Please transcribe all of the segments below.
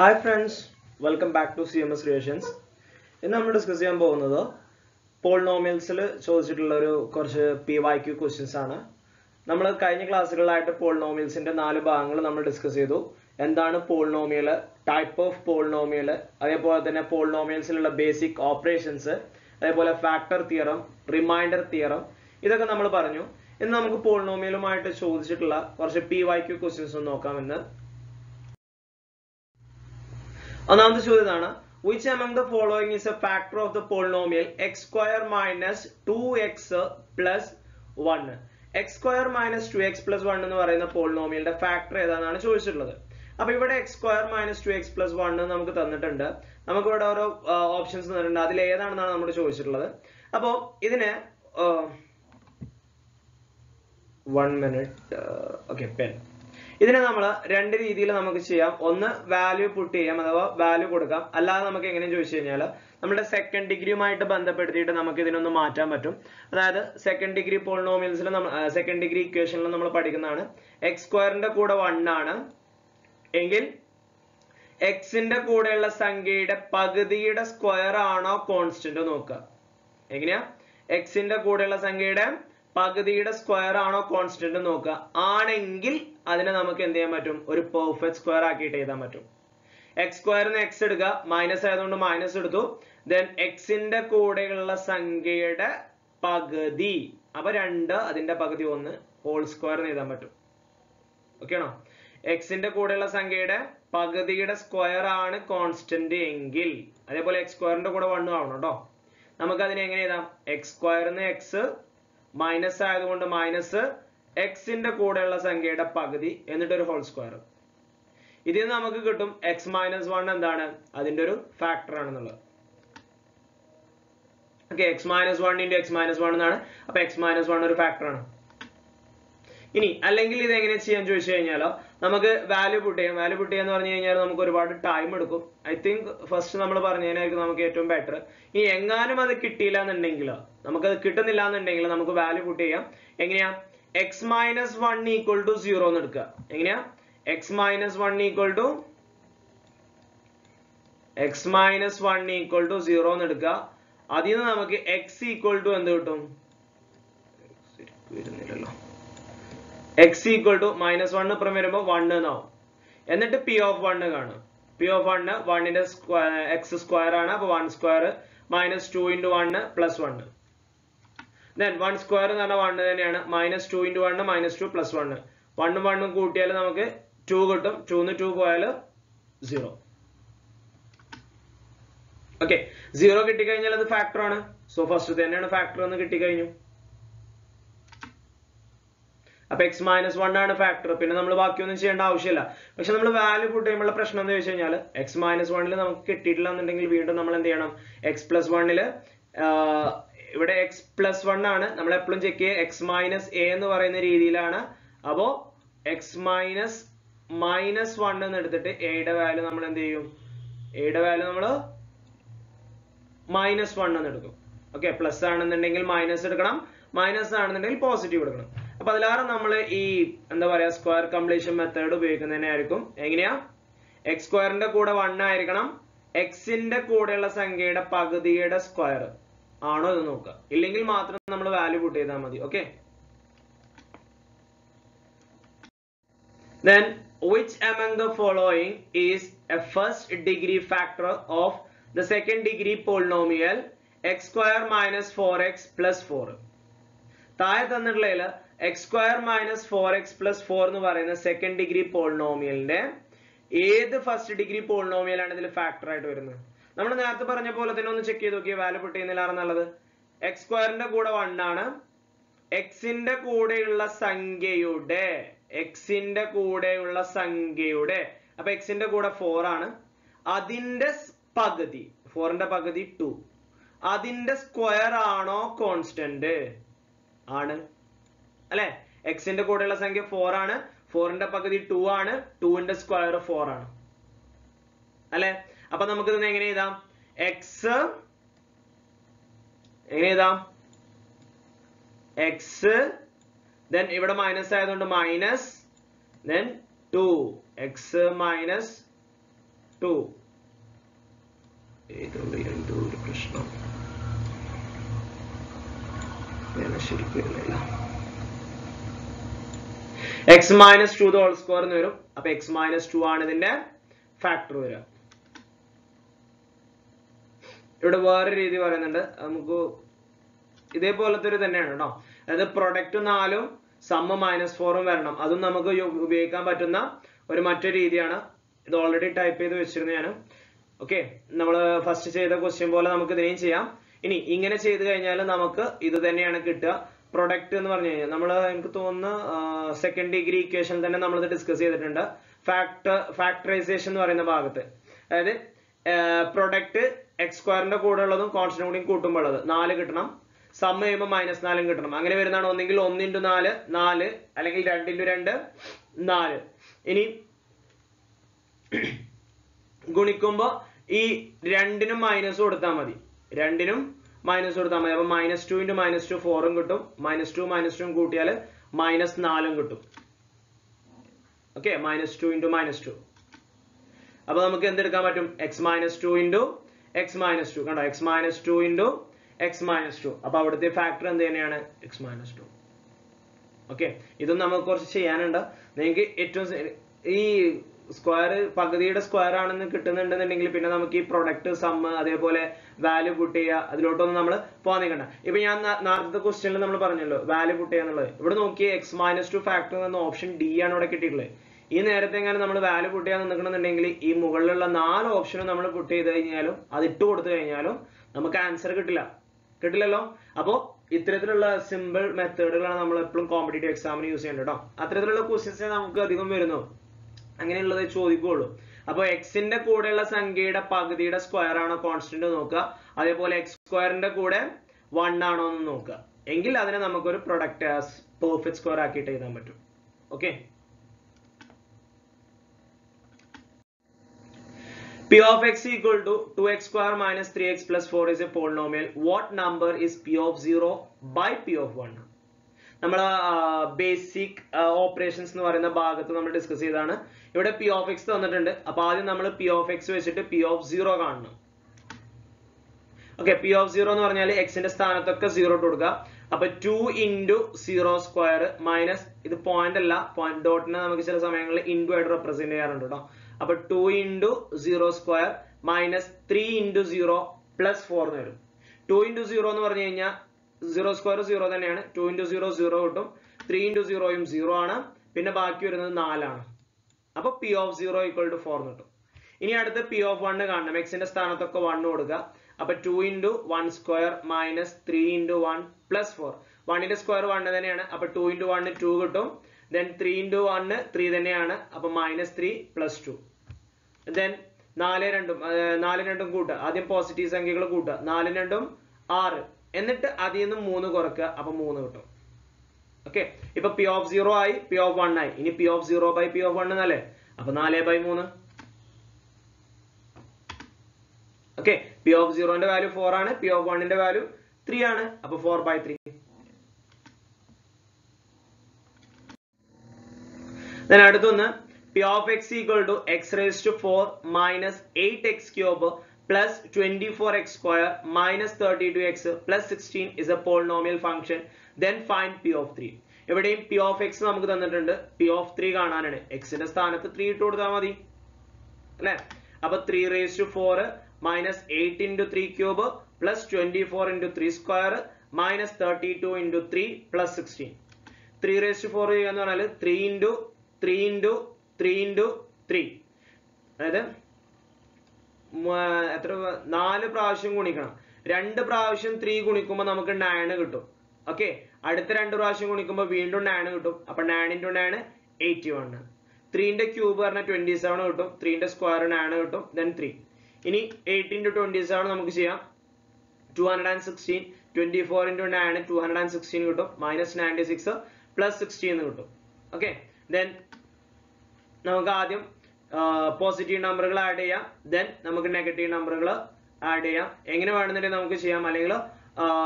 Hi friends welcome back to C M S creations ഇന്ന് നമ്മൾ discuss ചെയ്യാൻ പോകുന്നത് പോളിനോമിയൽസിൽ ചോദിച്ചിട്ടുള്ള ഒരു കുറച്ച് പി വൈ ക്യു ക്വസ്റ്റ്യൻസ് ആണ്. നമ്മൾ കഴിഞ്ഞ ക്ലാസ്സുകളിലായിട്ട് പോളിനോമിയൽസിന്റെ നാല് ഭാഗങ്ങൾ നമ്മൾ ഡിസ്കസ് ചെയ്തു. എന്താണ് പോളിനോമിയൽ ടൈപ്പ് ഓഫ് പോളിനോമിയൽ അതേപോലെ തന്നെ പോളിനോമിയൽസിലുള്ള ബേസിക് ഓപ്പറേഷൻസ് അതേപോലെ ഫാക്ടർ തിയറം റിമൈൻഡർ തിയറം ഇതൊക്കെ നമ്മൾ പറഞ്ഞു. ഇന്ന് നമുക്ക് പോളിനോമിയലുമായിട്ട് ചോദിച്ചിട്ടുള്ള കുറച്ച് പി വൈ ക്യു ക്വസ്റ്റ്യൻസ് നോക്കാമെന്ന്. ഒന്നാമത്തെ ചോദ്യം ഇതാണ് which among the following is a factor of the polynomial x square minus 2x plus 1 x square minus 2x plus 1 എന്ന് പറയുന്ന പോളിനോമിയലിന്റെ ഫാക്ടർ ഏതാണെന്നാണ് ചോദിച്ചിട്ടുള്ളത്. അപ്പൊ ഇവിടെ X square minus two X plus one നമുക്ക് തന്നിട്ടുണ്ട്. നമുക്ക് ഇവിടെ ഓരോ ഓപ്ഷൻസ് തന്നിട്ടുണ്ട്. അതിൽ ഏതാണെന്നാണ് നമ്മൾ ചോദിച്ചിട്ടുള്ളത്. അപ്പോൾ ഇതിന് വൺ മിനിറ്റ് ഓക്കെ പെൻ ഇതിനെ നമ്മൾ രണ്ട് രീതിയിൽ നമുക്ക് ചെയ്യാം. ഒന്ന് വാല്യൂ പുട്ട് ചെയ്യാം അഥവാ വാല്യൂ കൊടുക്കാം. അല്ലാതെ നമുക്ക് എങ്ങനെയും ചോദിച്ചു കഴിഞ്ഞാൽ നമ്മുടെ സെക്കൻഡ് ഡിഗ്രിയുമായിട്ട് ബന്ധപ്പെടുത്തിയിട്ട് നമുക്ക് ഇതിനൊന്ന് മാറ്റാൻ പറ്റും. അതായത് സെക്കൻഡ് ഡിഗ്രി പോളിനോമിയൽസിൽ നമ്മൾ സെക്കൻഡ് ഡിഗ്രി ഇക്വേഷനിൽ നമ്മൾ പഠിക്കുന്നതാണ്. എക്സ് സ്ക്വയറിന്റെ കൂടെ വൺ ആണ്. എങ്കിൽ എക്സിന്റെ കൂടെയുള്ള സംഖ്യയുടെ പകുതിയുടെ സ്ക്വയർ ആണോ കോൺസ്റ്റന്റ് നോക്കുക. എങ്ങനെയാ? എക്സിന്റെ കൂടെയുള്ള സംഖ്യയുടെ പകുതിയുടെ സ്ക്വയർ ആണോ കോൺസ്റ്റന്റ് നോക്കുക. ആണെങ്കിൽ അതിനെ നമുക്ക് എന്ത് ചെയ്യാൻ പറ്റും? ഒരു പെർഫെക്റ്റ് സ്ക്വയർ ആക്കിയിട്ട് എഴുതാൻ പറ്റും. എക്സ് സ്ക്വയറിന് എക്സ് എടുക്കുക. മൈനസ് ആയതുകൊണ്ട് മൈനസ് എടുത്തു. ദെൻ എക്സിന്റെ കൂടെയുള്ള സംഖ്യയുടെ പകുതി. അപ്പൊ രണ്ട് അതിന്റെ പകുതി ഒന്ന് ഹോൾ സ്ക്വയർ എഴുതാൻ പറ്റും. ഓക്കെ ആണോ? എക്സിന്റെ കൂടെയുള്ള സംഖ്യയുടെ പകുതിയുടെ സ്ക്വയർ ആണ് കോൺസ്റ്റന്റ് എങ്കിൽ. അതേപോലെ എക്സ് സ്ക്വയറിന്റെ കൂടെ വണ്ണും ആവണം കേട്ടോ നമുക്ക് അതിനെ എങ്ങനെ എഴുതാം? എക്സ് സ്ക്വയറിന് എക്സ് മൈനസ് ആയതുകൊണ്ട് മൈനസ് എക്സിന്റെ കൂടെയുള്ള സംഖ്യയുടെ പകുതി എന്നിട്ട് ഒരു ഹോൾ സ്ക്വയർ ഇതിൽ നിന്ന് നമുക്ക് കിട്ടും എക്സ് മൈനസ് വൺ എന്താണ്? അതിന്റെ ഒരു ഫാക്ടർ ആണെന്നുള്ളത്. Okay X minus one into X minus one എന്നാണ്. അപ്പൊ എക്സ് മൈനസ് വൺ ഒരു ഫാക്ടർ ആണ്. ഇനി അല്ലെങ്കിൽ ഇത് എങ്ങനെ ചെയ്യാൻ ചോദിച്ചു കഴിഞ്ഞാലോ നമുക്ക് വാല്യൂ പുട്ട് ചെയ്യാം. വാല്യൂ പുട്ട് ചെയ്യാന്ന് പറഞ്ഞു കഴിഞ്ഞാൽ നമുക്ക് ഒരുപാട് ടൈം എടുക്കും. ഐ തിങ്ക് ഫസ്റ്റ് നമ്മൾ പറഞ്ഞതിനായിരിക്കും നമുക്ക് ഏറ്റവും ബെറ്റർ ഈ എങ്ങാനും അത് കിട്ടിയില്ല നമുക്ക് അത് കിട്ടുന്നില്ല എന്നുണ്ടെങ്കിൽ നമുക്ക് വാല്യൂ പുട്ട് ചെയ്യാം. എങ്ങനെയാ? X minus one equal to zero എന്ന് എടുക്കുക. എങ്ങനെയാ? X minus one equal to X minus one equal to zero എന്ന് എടുക്കുക. അതിൽ നിന്ന് നമുക്ക് എക്സ് ഈക്വൽ ടു എന്ത് കിട്ടും? X equal to minus one ഇപ്പുറം വരുമ്പോൾ വൺ എന്നാവും എന്നിട്ട് പി ഓഫ് വൺ കാണും. പി ഓഫ് വണ് വണ്ണിന്റെ എക്സ് സ്ക്വയർ ആണ്. അപ്പൊ one square minus two into one plus one then one square എന്ന് പറഞ്ഞാൽ വണ് തന്നെയാണ്. Minus two into one minus two plus one വണ്ണും വണ്ണും കൂട്ടിയാൽ നമുക്ക് ടു കിട്ടും. ടൂന്ന് ടു പോയാൽ സീറോ ഓക്കെ സീറോ കിട്ടിക്കഴിഞ്ഞാൽ അത് ഫാക്ടർ ആണ്. സോ ഫസ്റ്റ് തന്നെയാണ് ഫാക്ടർ എന്ന് കിട്ടിക്കഴിഞ്ഞു. അപ്പൊ എക്സ് മൈനസ് വൺ ആണ് ഫാക്ടർ പിന്നെ നമ്മൾ ബാക്കിയൊന്നും ചെയ്യേണ്ട ആവശ്യമില്ല. പക്ഷെ നമ്മൾ വാല്യൂ പുട്ട് ചെയ്യുമ്പോൾ പ്രശ്നം എന്ന് വെച്ച് കഴിഞ്ഞാൽ എക്സ് മൈനസ് വണ്ണിൽ നമുക്ക് കിട്ടിയിട്ടില്ല എന്നുണ്ടെങ്കിൽ വീണ്ടും നമ്മൾ എന്ത് ചെയ്യണം? എക്സ് പ്ലസ് വണ്ണിൽ ഇവിടെ എക്സ് പ്ലസ് വൺ ആണ്. നമ്മൾ എപ്പോഴും ചെക്ക് ചെയ്യുക. എക്സ് മൈനസ് എ എന്ന് പറയുന്ന രീതിയിലാണ്. അപ്പോ എക്സ് മൈനസ് മൈനസ് വൺ എന്ന് എടുത്തിട്ട് എയുടെ വാല്യൂ നമ്മൾ എന്ത് ചെയ്യും? എയുടെ വാല്യൂ നമ്മൾ മൈനസ് വൺ എന്ന് എടുക്കും. ഓക്കെ പ്ലസ് ആണെന്നുണ്ടെങ്കിൽ മൈനസ് എടുക്കണം. മൈനസ് ആണെന്നുണ്ടെങ്കിൽ പോസിറ്റീവ് എടുക്കണം. അതിലാറ് നമ്മൾ ഈ എന്താ പറയാ സ്ക്വയർ കംപ്ലീഷൻ മെത്തേഡ് ഉപയോഗിക്കുന്നതിനായിരിക്കും എങ്ങനെയാ? എക്സ് സ്ക്വയറിന്റെ കൂടെ വൺ ആയിരിക്കണം. എക്സിന്റെ കൂടെയുള്ള സംഖ്യയുടെ പകുതിയുടെ സ്ക്വയർ ആണോ എന്ന് നോക്കുക. ഇല്ലെങ്കിൽ മാത്രം നമ്മൾ വാല്യൂ കൂട്ട് ചെയ്താൽ മതി. Okay then which among the following is a first degree factor of the second degree polynomial? x square minus 4x plus 4 താഴെ തന്നിട്ടുള്ളതിൽ X square minus four X plus four എന്ന് പറയുന്ന സെക്കൻഡ് ഡിഗ്രി പോളിനോമിയലിന്റെ ഏത് first degree പോളിനോമിയലാണ് ഇതിൽ factor ആയിട്ട് വരുന്നത്? നമ്മൾ നേരത്തെ പറഞ്ഞ പോലെ തന്നെ ഒന്ന് ചെക്ക് ചെയ്ത് നോക്കിയ വാല്യൂ പുട്ട് ചെയ്യുന്നില്ലാന്നുള്ളത് എക്സ് സ്ക്വയറിന്റെ കൂടെ വൺ ആണ്. എക്സിന്റെ കൂടെയുള്ള സംഖ്യയുടെ എക്സിന്റെ കൂടെയുള്ള സംഖ്യയുടെ അപ്പൊ എക്സിന്റെ കൂടെ ഫോർ ആണ്. അതിന്റെ പകുതി ഫോറിന്റെ പകുതി ടു അതിന്റെ സ്ക്വയർ ആണോ കോൺസ്റ്റന്റ് ആണ്. അല്ലെ? എക്സിന്റെ കൂടെയുള്ള സംഖ്യ ഫോർ ആണ്. ഫോറിന്റെ പകുതി ടു ആണ്. ടുവിന്റെ സ്ക്വയർ ഫോർ ആണ്. അല്ലെ? അപ്പൊ നമുക്ക് ഇതിനെ എങ്ങനെ എഴുതാം? എക്സ് എങ്ങനെ എഴുതാം? എക്സ് ദെൻ ഇവിടെ മൈനസ് ആയതുകൊണ്ട് minus then two X minus two ഏതോടെ എന്തോ ഒരു പ്രശ്നം? ശരിക്കും X minus two whole square എന്ന് വരും. അപ്പൊ എക്സ് മൈനസ് ടു ആണ് ഇതിന്റെ ഫാക്ടർ വരിക. ഇവിടെ വേറെ രീതി പറയുന്നുണ്ട്. നമുക്ക് ഇതേപോലത്തെ ഒരു തന്നെയാണ് കേട്ടോ അതായത് പ്രൊഡക്റ്റ് നാലും സമ്മ മൈനസ് ഫോറും വരണം. അതും നമുക്ക് ഉപയോഗിക്കാൻ പറ്റുന്ന ഒരു മറ്റൊരു രീതിയാണ്. ഇത് ഓൾറെഡി ടൈപ്പ് ചെയ്ത് വെച്ചിരുന്നു ഞാൻ ഓക്കെ നമ്മൾ ഫസ്റ്റ് ചെയ്ത ക്വസ്റ്റ്യൻ പോലെ നമുക്ക് ഇതിനെയും ചെയ്യാം. ഇനി ഇങ്ങനെ ചെയ്ത് കഴിഞ്ഞാൽ നമുക്ക് ഇത് തന്നെയാണ് കിട്ടുക. പ്രൊഡക്റ്റ് എന്ന് പറഞ്ഞു കഴിഞ്ഞാൽ നമ്മൾ എനിക്ക് തോന്നുന്നു സെക്കൻഡ് ഡിഗ്രി ഇക്വേഷൻ തന്നെ നമ്മൾ ഡിസ്കസ് ചെയ്തിട്ടുണ്ട്. ഫാക്ടർ ഫാക്ടറൈസേഷൻ എന്ന് പറയുന്ന ഭാഗത്ത്. അതായത് പ്രൊഡക്റ്റ് എക്സ് സ്ക്വയറിന്റെ കൂടെ ഉള്ളതും കോൺസ്റ്റന്റ് കൂടിയും കൂട്ടുമ്പോൾ ഉള്ളത്. നാല് കിട്ടണം. സം ചെയ്യുമ്പോൾ മൈനസ് നാലും കിട്ടണം. അങ്ങനെ വരുന്നതാണ് ഒന്നെങ്കിൽ ഒന്ന് ഇന്റു നാല് നാല് അല്ലെങ്കിൽ രണ്ട് ഇന്റു രണ്ട് നാല്. ഇനി ഗുണിക്കുമ്പോ ഈ രണ്ടിനും മൈനസ് കൊടുത്താൽ മതി. രണ്ടിനും മൈനസ് കൊടുത്താൽ മതി. അപ്പൊ minus two into minus two ഫോറും കിട്ടും. മൈനസ് ടു മൈനസ് ടു കൂട്ടിയാൽ മൈനസ് നാലും കിട്ടും. Okay minus two into minus two അപ്പോൾ നമുക്ക് എന്തെടുക്കാൻ പറ്റും? X minus two into x minus two കണ്ടോ? X minus two into x minus two അപ്പൊ അവിടുത്തെ ഫാക്ടർ എന്ത് തന്നെയാണ്? എക്സ് മൈനസ് ടു ഓക്കെ ഇതും നമുക്ക് കുറച്ച് ചെയ്യാനുണ്ട്. നിങ്ങൾക്ക് ഏറ്റവും ഈ സ്ക്വയർ പകുതിയുടെ സ്ക്വയർ ആണെന്ന് കിട്ടുന്നുണ്ടെന്നുണ്ടെങ്കിൽ പിന്നെ നമുക്ക് ഈ പ്രൊഡക്റ്റ് സമ്മ് അതേപോലെ വാല്യൂ പുട്ട് ചെയ്യുക അതിലോട്ടൊന്നും നമ്മൾ പോകാൻ നിൽക്കണ്ട. ഇപ്പൊ ഞാൻ നേരത്തെ ക്വസ്റ്റ്യനിൽ നമ്മൾ പറഞ്ഞല്ലോ വാല്യൂ പുട്ട് ചെയ്യുക എന്നുള്ളത്. ഇവിടെ നോക്കി എക്സ് മൈനസ് ടു ഫാക്ടർ എന്ന ഓപ്ഷൻ ഡി ആണ് ഇവിടെ കിട്ടിയിട്ടുള്ളത്. ഈ നേരത്തെ എങ്ങനെ നമ്മൾ വാല്യൂ പുട്ട് ചെയ്യാൻ നിൽക്കണമെന്നുണ്ടെങ്കിൽ ഈ മുകളിലുള്ള നാല് ഓപ്ഷനും നമ്മൾ പുട്ട് ചെയ്ത് കഴിഞ്ഞാലും അത് ഇട്ട് കൊടുത്തു കഴിഞ്ഞാലും നമുക്ക് ആൻസർ കിട്ടില്ല. കിട്ടില്ലല്ലോ? അപ്പോൾ ഇത്തരത്തിലുള്ള സിമ്പിൾ മെത്തേഡുകളാണ് നമ്മൾ എപ്പോഴും കോമ്പറ്റേറ്റീവ് എക്സാമിന് യൂസ് ചെയ്യേണ്ടത് കേട്ടോ അത്തരത്തിലുള്ള ക്വസ്റ്റ്യൻസ് നമുക്ക് അധികം വരുന്നു. അങ്ങനെയുള്ളത് ചോദിക്കുള്ളൂ. അപ്പൊ എക്സിന്റെ കൂടെയുള്ള സംഖ്യയുടെ പകുതിയുടെ സ്ക്വയർ ആണോ കോൺസ്റ്റന്റ് നോക്കുക. അതേപോലെ എക്സ് സ്ക്വയറിന്റെ കൂടെ വൺ ആണോ എന്ന് നോക്കുക. എങ്കിൽ അതിനെ നമുക്കൊരു പ്രൊഡക്റ്റ് ആസ് പെർഫെക്റ്റ് സ്ക്വയർ ആക്കിയിട്ട് എഴുതാൻ പറ്റും. Okay P of x equal to 2x square minus 3x plus 4 is a polynomial. What number is P of 0 by P of 1? നമ്മൾ ബേസിക് ഓപ്പറേഷൻസ് എന്ന് പറയുന്ന ഭാഗത്ത് നമ്മൾ ഡിസ്കസ് ചെയ്താണ് ഇവിടെ പി ഓഫ് എക്സ് തന്നിട്ടുണ്ട്. അപ്പൊ ആദ്യം നമ്മൾ പി ഓഫ് എക്സ് വെച്ചിട്ട് പി ഓഫ് സീറോ കാണണം. ഓക്കെ പി ഓഫ് സീറോ എന്ന് പറഞ്ഞാൽ എക്സിന്റെ സ്ഥാനത്തൊക്കെ സീറോ ഇട്ട് കൊടുക്കുക. അപ്പൊ two into zero square minus ഇത് പോയിന്റ് അല്ല പോയിന്റ് ഡോട്ടിനെ നമുക്ക് ചില സമയങ്ങളിൽ ഇന്റു ആയിട്ട് റെപ്രസെന്റ് ചെയ്യാറുണ്ട് കേട്ടോ അപ്പൊ two into zero square minus three into zero plus four എന്ന് വരും. ടു ഇന്റു സീറോ എന്ന് പറഞ്ഞു കഴിഞ്ഞാൽ സീറോ സ്ക്വയർ സീറോ തന്നെയാണ്. ടു ഇന്റു സീറോ സീറോ കിട്ടും. ത്രീ ഇന്റു സീറോയും സീറോ ആണ്. പിന്നെ ബാക്കി വരുന്നത് നാലാണ്. അപ്പൊ P of zero equal to four കിട്ടും. ഇനി അടുത്ത് പി ഓഫ് വൺ കാണണം. എക്സിന്റെ സ്ഥാനത്തൊക്കെ വൺ കൊടുക്കുക. അപ്പൊ two into one square minus three into one plus four വണ്ണിന്റെ സ്ക്വയർ വൺ തന്നെയാണ്. അപ്പൊ ടു ഇന്റു വണ്ണ് ടു കിട്ടും. Then three into one three തന്നെയാണ്. അപ്പൊ minus three plus two then നാല് രണ്ടും നാല് രണ്ടും കൂട്ടുക. ആദ്യം പോസിറ്റീവ് സംഖ്യകൾ കൂട്ടുക. നാല് രണ്ടും ആറ്. എന്നിട്ട് അതിൽ നിന്ന് മൂന്ന് കുറക്കുക. അപ്പൊ മൂന്ന് കിട്ടും. ഓക്കെ ഇപ്പൊ പി ഓഫ് സീറോ ആയി പി ഓഫ് വൺ ആയി. ഇനി P of zero by P of one എന്നല്ലേ? അപ്പൊ നാല് ബൈ മൂന്ന്. ഓക്കെ പി ഓഫ് സീറോന്റെ വാല്യൂ ഫോർ ആണ് പി ഓഫ് വണ്ണിന്റെ വാല്യൂ ത്രീ ആണ്. അപ്പൊ ഫോർ ബൈ ത്രീ അടുത്തൊന്ന് p of x equal to x raised to 4 minus 8x cube plus 24x square minus 32x plus 16 is a polynomial function. Then find p of 3 എവിടെയും p of x നമുക്ക് തന്നിട്ടുണ്ട്. P of 3 കാണാനാണ്. X ന്റെ സ്ഥാനത്ത് 3 ഇട്ട് കൊടുത്താൽ മതി. അല്ലെ? അപ്പൊ 3 raised to 4 minus 8 into 3 cube plus 24 into 3 square minus 32 into 3 plus 16 three raised four ചെയ്യുക എന്ന് പറഞ്ഞാൽ three into three into three into three അതായത് എത്ര നാല് പ്രാവശ്യം ഗുണിക്കണം. രണ്ട് പ്രാവശ്യം ത്രീ ഗുണിക്കുമ്പോൾ നമുക്ക് നയന് കിട്ടും. ഓക്കെ അടുത്ത രണ്ട് പ്രാവശ്യം ഗുണിക്കുമ്പോൾ വീണ്ടും നയൻ കിട്ടും. അപ്പൊ നയൻ നയന് എയ്റ്റി വൺ ത്രീന്റെ ക്യൂബ് പറഞ്ഞാൽ ട്വന്റി സെവൻ കിട്ടും. ത്രീന്റെ സ്ക്വയർ നയൻ കിട്ടും. ദെൻ ത്രീ ഇനി എയ്റ്റ് ഇന്റു ട്വന്റി സെവൻ നമുക്ക് ചെയ്യാം. Two hundred and sixteen twenty four into nine two hundred and sixteen കിട്ടും. Minus ninety six plus sixteen എന്ന് കിട്ടും. ഓക്കെ ദെൻ നമുക്ക് ആദ്യം പോസിറ്റീവ് നമ്പറുകൾ ആഡ് ചെയ്യാം. ദെൻ നമുക്ക് നെഗറ്റീവ് നമ്പറുകൾ ആഡ് ചെയ്യാം. എങ്ങനെ വേണമെന്നുണ്ടെങ്കിൽ നമുക്ക് ചെയ്യാം. അല്ലെങ്കിൽ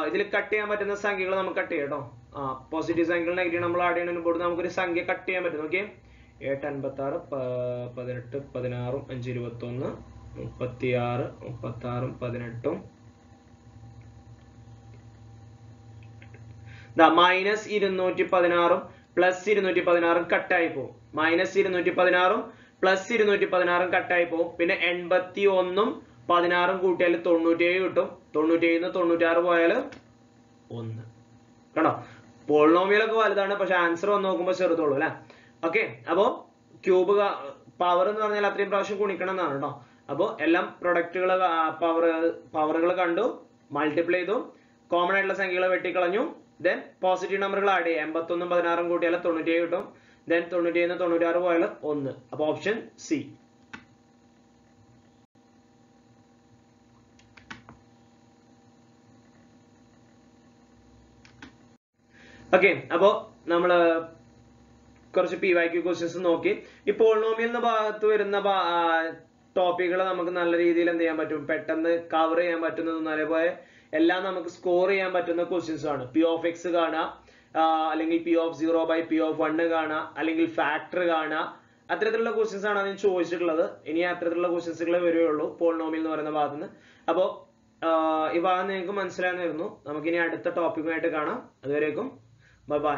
ഇതിൽ കട്ട് ചെയ്യാൻ പറ്റുന്ന സംഖ്യകൾ നമുക്ക് കട്ട് ചെയ്യാം കേട്ടോ പോസിറ്റീവ് സംഖ്യകൾ നെഗറ്റീവ് നമ്മൾ ആഡ് ചെയ്യുന്നതിന് മുമ്പ് നമുക്കൊരു സംഖ്യ കട്ട് ചെയ്യാൻ പറ്റും. ഓക്കെ എട്ട് അൻപത്തി ആറ് പതിനെട്ട് പതിനാറും അഞ്ച് ഇരുപത്തി ഒന്ന് മുപ്പത്തിയാറ് മുപ്പത്തി ആറും പതിനെട്ടും. മൈനസ് ഇരുന്നൂറ്റി പതിനാറും പ്ലസ് ഇരുന്നൂറ്റി പതിനാറും കട്ടായി പോകും മൈനസ് ഇരുന്നൂറ്റി പതിനാറും പ്ലസ് ഇരുന്നൂറ്റി പതിനാറും കട്ടായി പോകും പിന്നെ എൺപത്തി ഒന്നും പതിനാറും കൂട്ടിയാൽ തൊണ്ണൂറ്റിയേഴ് കിട്ടും. തൊണ്ണൂറ്റിയേഴിന്ന് തൊണ്ണൂറ്റാറ് പോയാൽ ഒന്ന്. കണ്ടോ? പോളിനോമിയലൊക്കെ വലുതാണ് പക്ഷെ ആൻസർ വന്ന് നോക്കുമ്പോൾ ചെറുതുള്ളൂ അല്ലെ? ഓക്കെ അപ്പോ ക്യൂബ് പവർ എന്ന് പറഞ്ഞാൽ അത്രയും പ്രാവശ്യം ഗുണിക്കണം എന്നാണ് കേട്ടോ. അപ്പോൾ എല്ലാം പ്രൊഡക്റ്റുകൾ പവർ പവറുകൾ കണ്ടു മൾട്ടിപ്ലൈ ചെയ്തു കോമൺ ആയിട്ടുള്ള സംഖ്യകൾ വെട്ടിക്കളഞ്ഞു ദെൻ പോസിറ്റീവ് നമ്പറുകൾ ആഡ് ചെയ്യാം. എൺപത്തൊന്നും പതിനാറും കൂട്ടിയാൽ തൊണ്ണൂറ്റിയേഴ് കിട്ടും. ദെൻ തൊണ്ണൂറ്റിയേഴിന്ന് തൊണ്ണൂറ്റാറ് പോയാൽ ഒന്ന്. അപ്പൊ ഓപ്ഷൻ സി ഓക്കെ അപ്പോ നമ്മൾ കുറച്ച് പി വൈ ക്യു ക്വസ്റ്റ്യൻസ് നോക്കി. ഈ പോളിനോമിയൽ എന്ന ഭാഗത്ത് വരുന്ന ടോപ്പിക്കുകൾ നമുക്ക് നല്ല രീതിയിൽ എന്ത് ചെയ്യാൻ പറ്റും? പെട്ടെന്ന് കവർ ചെയ്യാൻ പറ്റുന്നതും അതേപോലെ എല്ലാം നമുക്ക് സ്കോർ ചെയ്യാൻ പറ്റുന്ന ക്വസ്റ്റ്യൻസ് ആണ്. പി ഓഫ് എക്സ് കാണാം അല്ലെങ്കിൽ P of zero by P of one കാണാം അല്ലെങ്കിൽ ഫാക്ടർ കാണാം അത്തരത്തിലുള്ള ക്വസ്റ്റ്യൻസ് ആണ് അതിന് ചോദിച്ചിട്ടുള്ളത്. ഇനി അത്തരത്തിലുള്ള ക്വസ്റ്റ്യൻസുകളെ വരികയുള്ളൂ പോളിനോമിയൽ എന്ന് പറയുന്ന ഭാഗത്ത് നിന്ന് അപ്പോൾ ഈ ഭാഗം നിങ്ങൾക്ക് മനസ്സിലായെന്ന് വരുന്നു നമുക്കിനി അടുത്ത ടോപ്പിക്കുമായിട്ട് കാണാം. അതുവരേക്കും ബൈ ബൈ